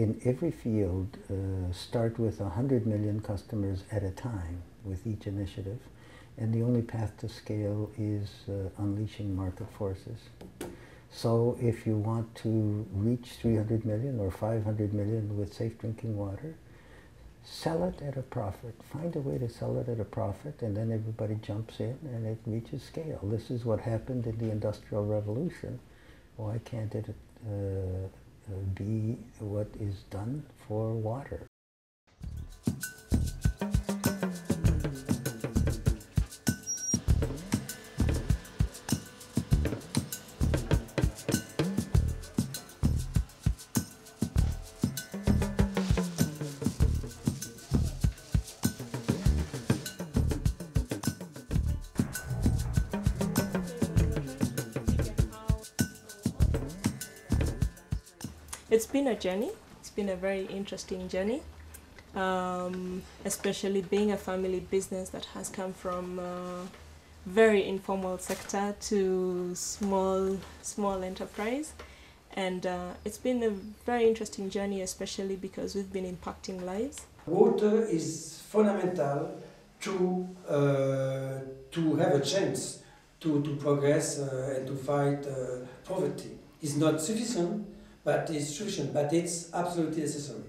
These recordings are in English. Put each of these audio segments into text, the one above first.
in every field uh, start with 100 million customers at a time with each initiative. And the only path to scale is uh, unleashing market forces. So if you want to reach 300 million or 500 million with safe drinking water, sell it at a profit. Find a way to sell it at a profit and then everybody jumps in and it reaches scale. This is what happened in the Industrial Revolution. Why can't it uh, be what is done for water? It's been a journey. It's been a very interesting journey, um, especially being a family business that has come from very informal sector to small small enterprise, and uh, it's been a very interesting journey, especially because we've been impacting lives. Water is fundamental to uh, to have a chance to, to progress uh, and to fight uh, poverty. It's not sufficient but it's sufficient, but it's absolutely necessary.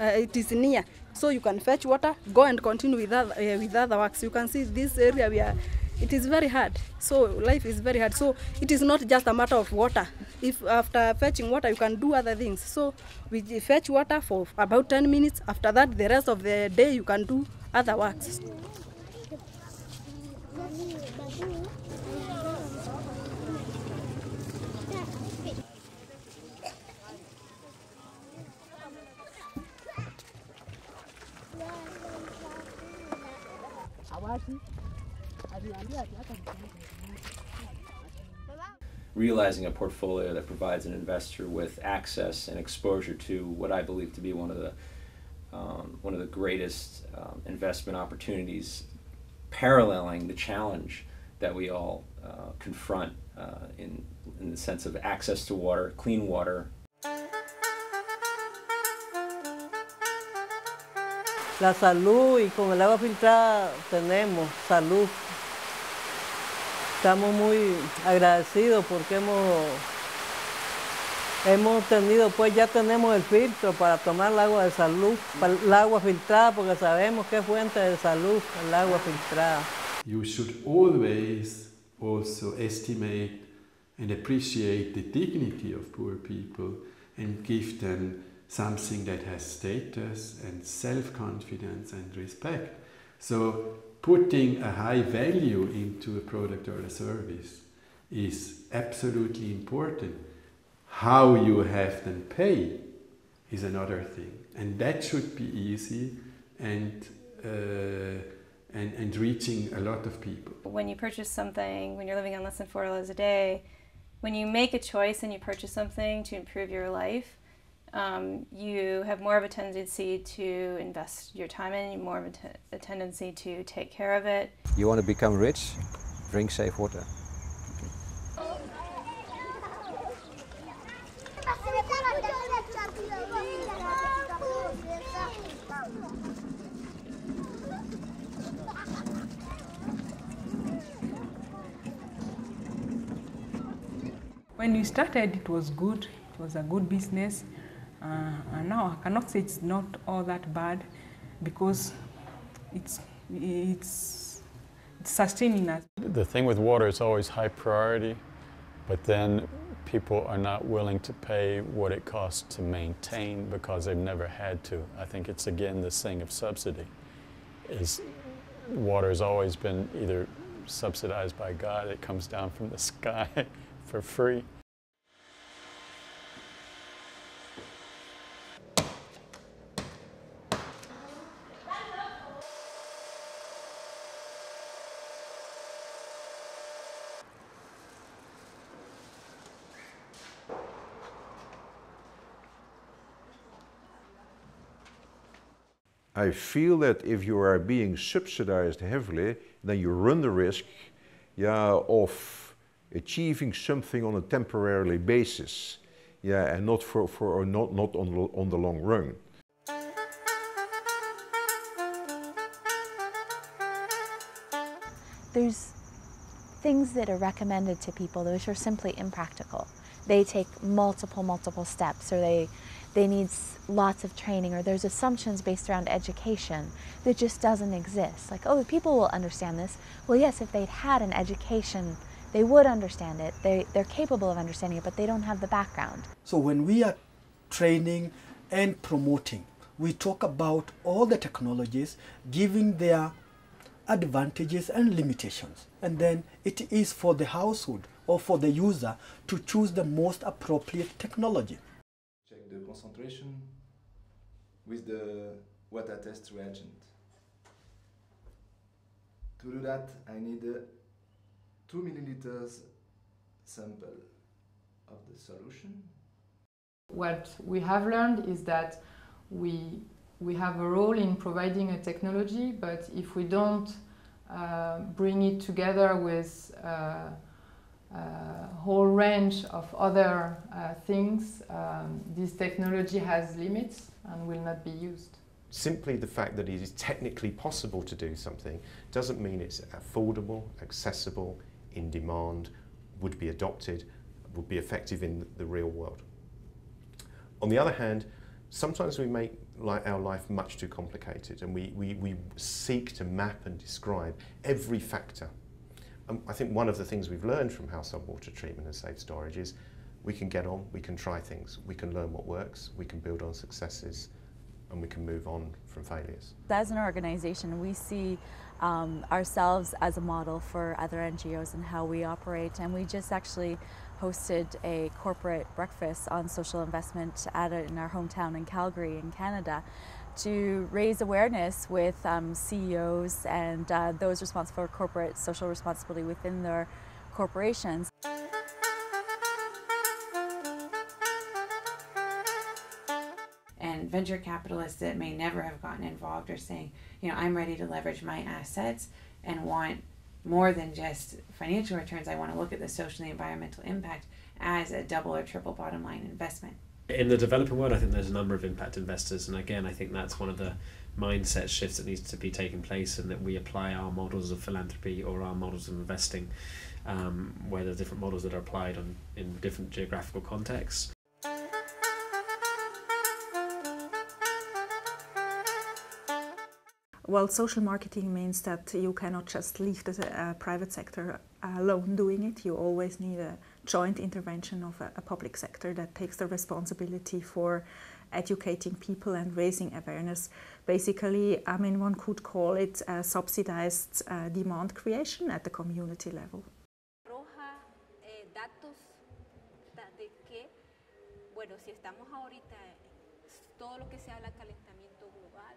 Uh, it is near, so you can fetch water, go and continue with other, uh, with other works. You can see this area we are, it is very hard. So life is very hard. So it is not just a matter of water. If after fetching water, you can do other things. So we fetch water for about 10 minutes. After that, the rest of the day, you can do other works. Realizing a portfolio that provides an investor with access and exposure to what I believe to be one of the um, one of the greatest um, investment opportunities, paralleling the challenge that we all uh, confront uh, in in the sense of access to water, clean water, la salud y con el agua filtrada tenemos salud. Estamos muy agradecidos porque hemos, hemos tenido, pues ya tenemos el filtro para tomar el agua de salud, el agua filtrada porque sabemos que fuente de salud el agua filtrada. You should always also estimate and appreciate the dignity of poor people and give them something that has status and self-confidence and respect. So putting a high value into a product or a service is absolutely important. How you have them pay is another thing. And that should be easy and, uh, and, and reaching a lot of people. When you purchase something, when you're living on less than four dollars a day, when you make a choice and you purchase something to improve your life, um, you have more of a tendency to invest your time in, more of a, a tendency to take care of it. You want to become rich? Drink safe water. When we started, it was good. It was a good business. Uh, and now I cannot say it's not all that bad because it's, it's, it's sustaining us. The thing with water is always high priority, but then people are not willing to pay what it costs to maintain because they've never had to. I think it's again this thing of subsidy. Is water has always been either subsidized by God, it comes down from the sky for free, I feel that if you are being subsidized heavily, then you run the risk yeah, of achieving something on a temporary basis. Yeah, and not for, for or not, not on, on the long run. There's things that are recommended to people those are simply impractical. They take multiple, multiple steps or they, they need lots of training or there's assumptions based around education that just doesn't exist. Like, oh, people will understand this. Well, yes, if they'd had an education, they would understand it. They, they're capable of understanding it, but they don't have the background. So when we are training and promoting, we talk about all the technologies, giving their advantages and limitations. And then it is for the household or for the user to choose the most appropriate technology. Concentration with the water test reagent. To do that, I need a 2 milliliters sample of the solution. What we have learned is that we we have a role in providing a technology, but if we don't uh, bring it together with uh, whole range of other uh, things, um, this technology has limits and will not be used. Simply the fact that it is technically possible to do something doesn't mean it's affordable, accessible, in demand, would be adopted, would be effective in the real world. On the other hand, sometimes we make our life much too complicated and we, we, we seek to map and describe every factor. Um, I think one of the things we've learned from household water treatment and safe storage is we can get on, we can try things, we can learn what works, we can build on successes, and we can move on from failures. As an organization, we see um, ourselves as a model for other NGOs and how we operate, and we just actually hosted a corporate breakfast on social investment at a, in our hometown in Calgary in Canada to raise awareness with um, CEOs and uh, those responsible for corporate social responsibility within their corporations. And venture capitalists that may never have gotten involved are saying, you know, I'm ready to leverage my assets and want more than just financial returns. I want to look at the social and environmental impact as a double or triple bottom line investment. In the developing world, I think there's a number of impact investors, and again, I think that's one of the mindset shifts that needs to be taking place, and that we apply our models of philanthropy or our models of investing, um, where there's different models that are applied on in different geographical contexts. Well, social marketing means that you cannot just leave the uh, private sector alone doing it. You always need a joint intervention of a, a, public sector that takes the responsibility for educating people and raising awareness. Basically, I mean, one could call it a subsidized uh, demand creation at the community level. Eh, bueno, si estamos ahorita, todo lo que se habla calentamiento global,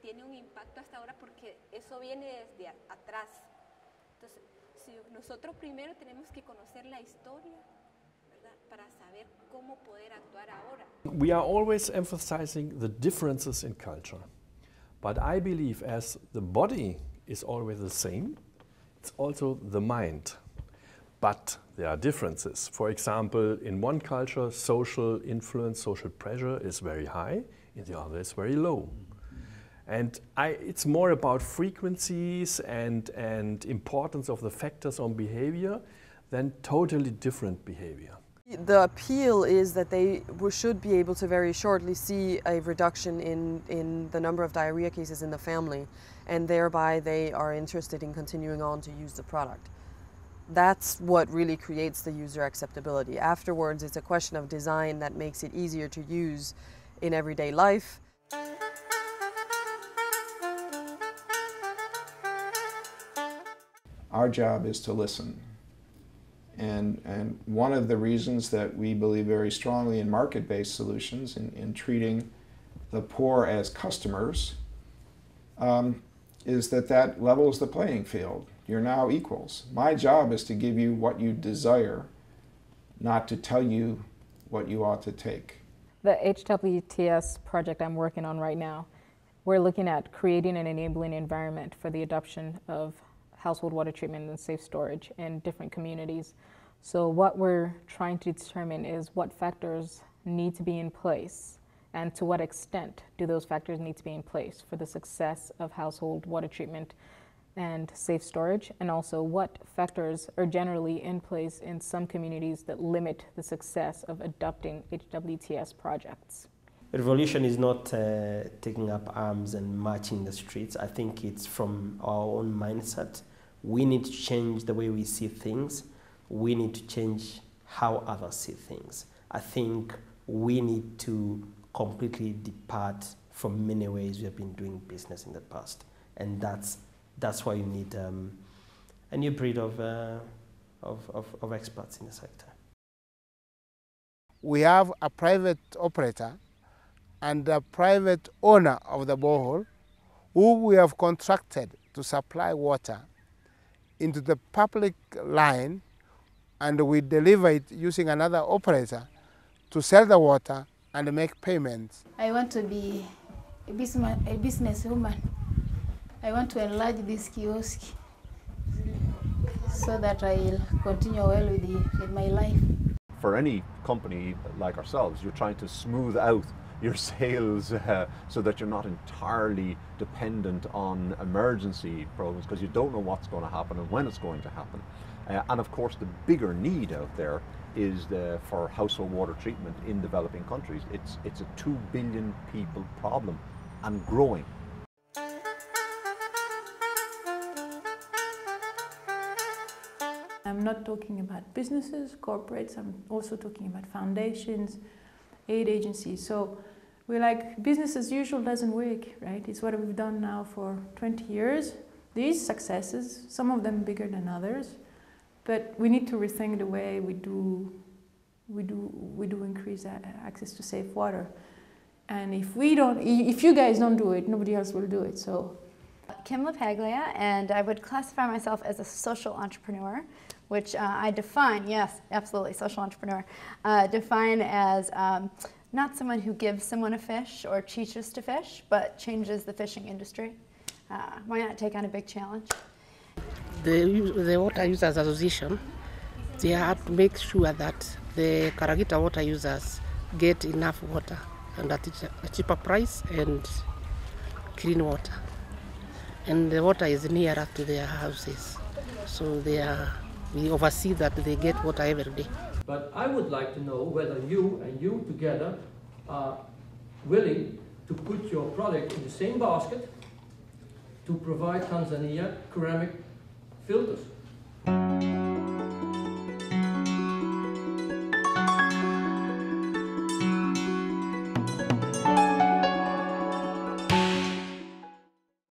tiene un impacto hasta ahora porque eso viene desde atrás. Entonces, nosotros primero tenemos que conocer la historia. Para saber cómo poder actuar ahora. We are always emphasizing the differences in culture. But I believe as the body is always the same, it's also the mind. But there are differences. For example, in one culture, social influence, social pressure is very high, in the other, it's very low. And I, it's more about frequencies and, and importance of the factors on behavior than totally different behavior. The appeal is that they should be able to very shortly see a reduction in, in the number of diarrhea cases in the family, and thereby they are interested in continuing on to use the product. That's what really creates the user acceptability. Afterwards, it's a question of design that makes it easier to use in everyday life Our job is to listen. And, and one of the reasons that we believe very strongly in market-based solutions, in, in treating the poor as customers, um, is that that levels the playing field. You're now equals. My job is to give you what you desire, not to tell you what you ought to take. The HWTS project I'm working on right now, we're looking at creating an enabling environment for the adoption of household water treatment and safe storage in different communities So, what we're trying to determine is what factors need to be in place and to what extent do those factors need to be in place for the success of household water treatment and safe storage, and also what factors are generally in place in some communities that limit the success of adopting HWTS projects. Revolution is not uh, taking up arms and marching the streets. I think it's from our own mindset. We need to change the way we see things. We need to change how others see things. I think we need to completely depart from many ways we have been doing business in the past. And that's that's why you need um, a new breed of, uh, of, of, of experts in the sector. We have a private operator and a private owner of the borehole who we have contracted to supply water into the public line and we deliver it using another operator to sell the water and make payments. I want to be a business, a businesswoman I want to enlarge this kiosk so that I'll continue well with, the, with my life. For any company like ourselves, you're trying to smooth out your sales uh, so that you're not entirely dependent on emergency programs because you don't know what's going to happen and when it's going to happen. Uh, and of course, the bigger need out there is the, for household water treatment in developing countries. It's, it's a 2 billion people problem and growing. I'm not talking about businesses, corporates, I'm also talking about foundations, aid agencies. So we're like, business as usual doesn't work, right? It's what we've done now for 20 years. These successes, some of them bigger than others, but we need to rethink the way we do, we do, we do increase access to safe water. And if we don't, if you guys don't do it, nobody else will do it. So Kim LaPaglia, and I would classify myself as a social entrepreneur which uh, I define, yes, absolutely, social entrepreneur, uh, define as um, not someone who gives someone a fish or teaches to fish, but changes the fishing industry. Uh, why not take on a big challenge? The, the Water Users Association, they have to make sure that the Karagita water users get enough water and at a cheaper price and clean water. And the water is nearer to their houses, so they are we oversee that they get water every day. But I would like to know whether you and you together are willing to put your product in the same basket to provide Tanzania ceramic filters.